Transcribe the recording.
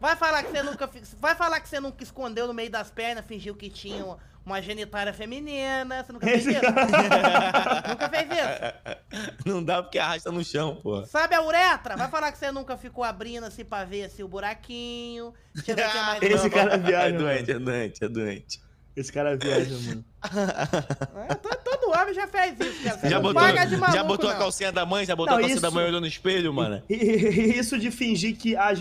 Vai falar que você nunca. Vai falar que você nunca escondeu no meio das pernas, fingiu que tinha uma, genitária feminina. Você nunca fez isso? nunca fez isso? Não dá porque arrasta no chão, pô. Sabe a uretra? Vai falar que você nunca ficou abrindo assim pra ver assim, o buraquinho. Deixa eu ver é mais. Esse cara viaja, É, é doente, é doente, é doente. Esse cara é viaja, mano. É, todo, homem já fez isso, cara. Você Já botou, de maluco, já botou a calcinha da mãe? Já botou Não, a calcinha isso- da mãe olhando no espelho, mano? Isso de fingir que a